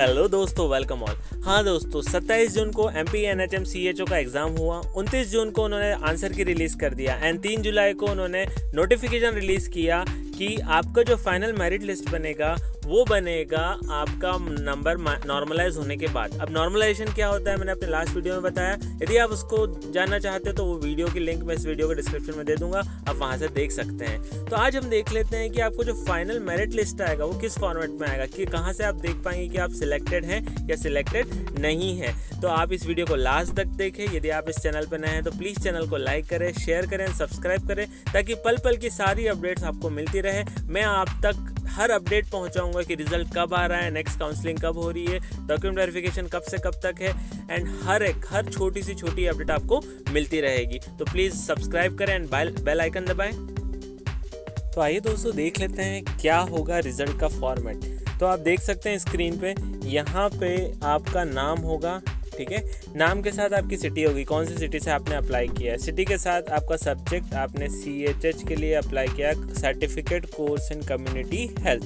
Hello दोस्तों welcome all हाँ दोस्तों 27 जून को M P N H M C H O का एग्ज़ाम हुआ। 29 जून को उन्होंने आंसर की रिलीज़ कर दिया एंड तीन जुलाई को उन्होंने नोटिफिकेशन रिलीज़ किया कि आपका जो फाइनल मेरिट लिस्ट बनेगा वो बनेगा आपका नंबर नॉर्मलाइज होने के बाद। अब नॉर्मलाइजेशन क्या होता है? मैंने अपने लास्ट वीडियो में बताया। यदि आप उसको जानना चाहते हो तो वो वीडियो की लिंक मैं इस वीडियो के डिस्क्रिप्शन में दे दूँगा। आप वहाँ से देख सकते हैं। तो आज हम देख लेते हैं कि आपको जो फाइनल मेरिट लिस्ट आएगा, वो किस फॉर्मेट में आएगा? कि कहाँ से आप देख पाएँगे कि आप सिलेक्टेड हैं या सिलेक्टेड नहीं है। तो आप इस वीडियो को लास्ट तक देखें। यदि आप इस चैनल पर नए हैं तो प्लीज़ चैनल को लाइक करें शेयर करें सब्सक्राइब करें, ताकि पल पल की सारी अपडेट्स आपको मिलती रहे। मैं आप तक हर अपडेट पहुंचाऊँगा कि रिज़ल्ट कब आ रहा है नेक्स्ट काउंसलिंग कब हो रही है डॉक्यूमेंट वेरिफिकेशन कब से कब तक है एंड हर एक, हर छोटी सी छोटी अपडेट आपको मिलती रहेगी। तो प्लीज़ सब्सक्राइब करें एंड बेल आइकन दबाएँ। तो आइए दोस्तों, देख लेते हैं क्या होगा रिज़ल्ट का फॉर्मेट तो आप देख सकते हैं स्क्रीन पे, यहाँ पे आपका नाम होगा ठीक है? नाम के साथ आपकी सिटी होगी। कौन सी सिटी से आपने अप्लाई किया है? सिटी के साथ आपका सब्जेक्ट आपने एच के लिए अप्लाई किया certificate course in community health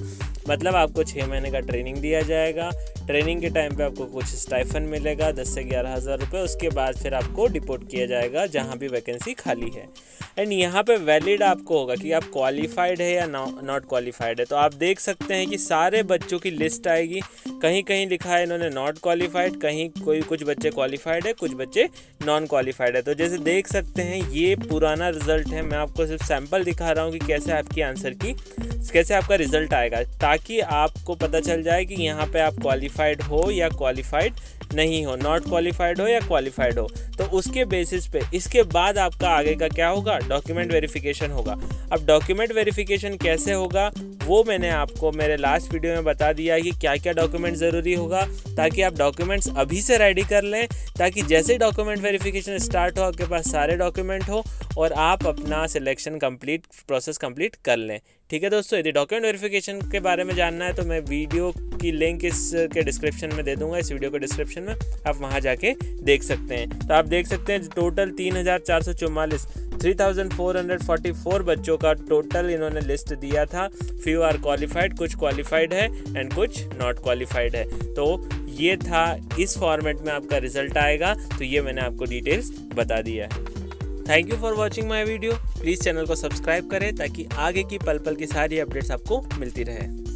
मतलब आपको छः महीने का ट्रेनिंग दिया जाएगा। ट्रेनिंग के टाइम पे आपको कुछ स्टाइफन मिलेगा, दस से ग्यारह हज़ार रुपये उसके बाद फिर आपको डिपोर्ट किया जाएगा जहाँ भी वैकेंसी खाली है। एंड यहाँ पे वैलिड आपको होगा कि आप क्वालिफाइड है या नॉट क्वालिफाइड है। तो आप देख सकते हैं कि सारे बच्चों की लिस्ट आएगी। कहीं कहीं लिखा है इन्होंने नॉट क्वालिफाइड कहीं कोई कुछ बच्चे क्वालिफाइड है, कुछ बच्चे नॉन क्वालिफाइड है। तो जैसे देख सकते हैं, ये पुराना रिज़ल्ट है। मैं आपको सिर्फ़ सैंपल दिखा रहा हूँ कि कैसे आपकी आंसर की कैसे आपका रिज़ल्ट आएगा, ताकि आपको पता चल जाए कि यहाँ पे आप क्वालिफाइड हो या क्वालिफाइड नहीं हो नॉट क्वालिफाइड हो या क्वालिफाइड हो। तो उसके बेसिस पे, इसके बाद आपका आगे का क्या होगा? डॉक्यूमेंट वेरिफिकेशन होगा। अब डॉक्यूमेंट वेरिफिकेशन कैसे होगा, वो मैंने आपको मेरे लास्ट वीडियो में बता दिया कि क्या क्या डॉक्यूमेंट ज़रूरी होगा, ताकि आप डॉक्यूमेंट्स अभी से रेडी कर लें, ताकि जैसे डॉक्यूमेंट वेरिफिकेशन स्टार्ट हो, आपके पास सारे डॉक्यूमेंट हो, और आप अपना सिलेक्शन कंप्लीट प्रोसेस कंप्लीट कर लें। ठीक है दोस्तों, यदि डॉक्यूमेंट वेरिफिकेशन के बारे में जानना है तो मैं वीडियो की लिंक इस के डिस्क्रिप्शन में दे दूँगा, इस वीडियो के डिस्क्रिप्शन में आप वहाँ जाके देख सकते हैं। तो आप देख सकते हैं टोटल तीन हज़ार चार सौ चौवालीस three thousand four hundred forty four बच्चों का टोटल इन्होंने लिस्ट दिया था। फ्यू आर क्वालिफाइड कुछ क्वालिफाइड है एंड कुछ नॉट क्वालिफाइड है। तो ये था इस फॉर्मेट में आपका रिज़ल्ट आएगा। तो ये मैंने आपको डिटेल्स बता दिया है। Thank you for watching my video please channel को सब्सक्राइब करें ताकि आगे की पल पल की सारी अपडेट्स आपको मिलती रहे।